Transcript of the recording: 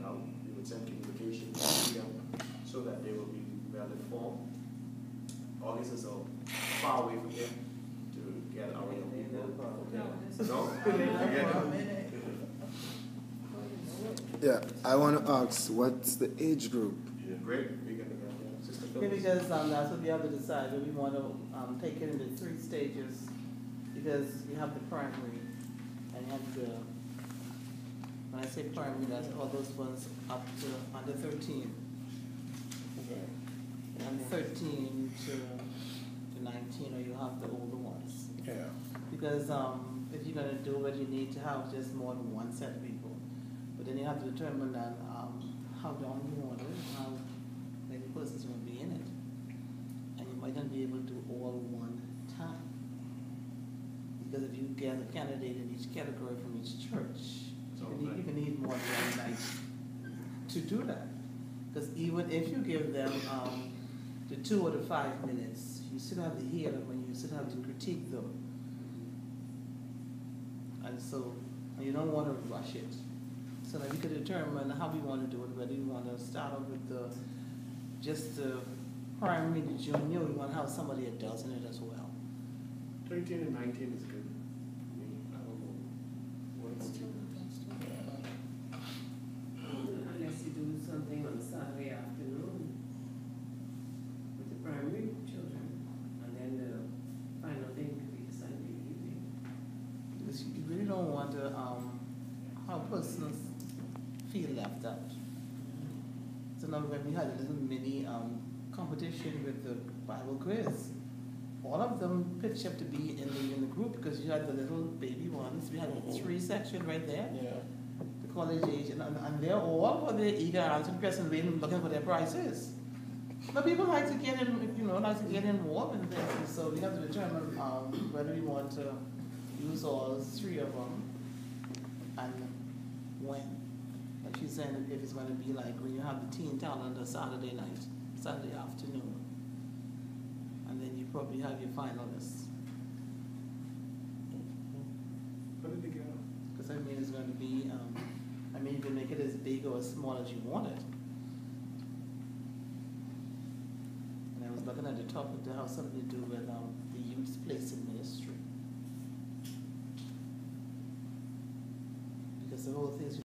going out. We would send communication to them so that they will be well informed. August is so far away from here to get our young people. No? Forget. Yeah, I want to ask, what's the age group? Great, we got the, Sister Yeah, because, um, that's what we have to decide, whether we want to, um, take it into three stages, because you have the primary, and you have the, when I say primary, that's all those ones up to under thirteen. And thirteen to, to nineteen, or you have the older ones. Yeah. Because, um, if you're gonna do it, you need to have just more than one set of people. But then you have to determine that, um, how long you want it, how many persons will be in it. And you might not be able to do all one time. Because if you get a candidate in each category from each church, you can need, you need more than one night to do that. Because even if you give them, um, the two or the five minutes, you still have to hear them and you still have to critique them. And so, and you don't want to rush it. So that we could determine how we want to do it, whether you want to start off with the, just the primary, the junior, we want to have somebody that does in it as well. Thirteen and nineteen is good. I mean, I don't know. What's Unless you do something on Saturday afternoon with the primary children, and then the final thing could be the Sunday evening. Because you really don't want to, um, have persons feel left out. So now when we had a little mini, um, competition with the Bible quiz, all of them pitched up to be in the, in the group, because you had the little baby ones, we had three sections right there. Yeah. the college age, and, and they're all for their eager answering questions, waiting, looking for their prizes. But people like to get in, you know, like to get involved in and so we have to determine, um, whether we want to use all three of them and when. Like she's saying, if it's gonna be like when you have the teen talent on a Saturday night, Saturday afternoon. And then you probably have your finalists, Put it together. cause I mean, it's gonna be, um, I mean, you can make it as big or as small as you want it. And I was looking at the topic to have something to do with, um, the youth's place in ministry. Because the whole thing is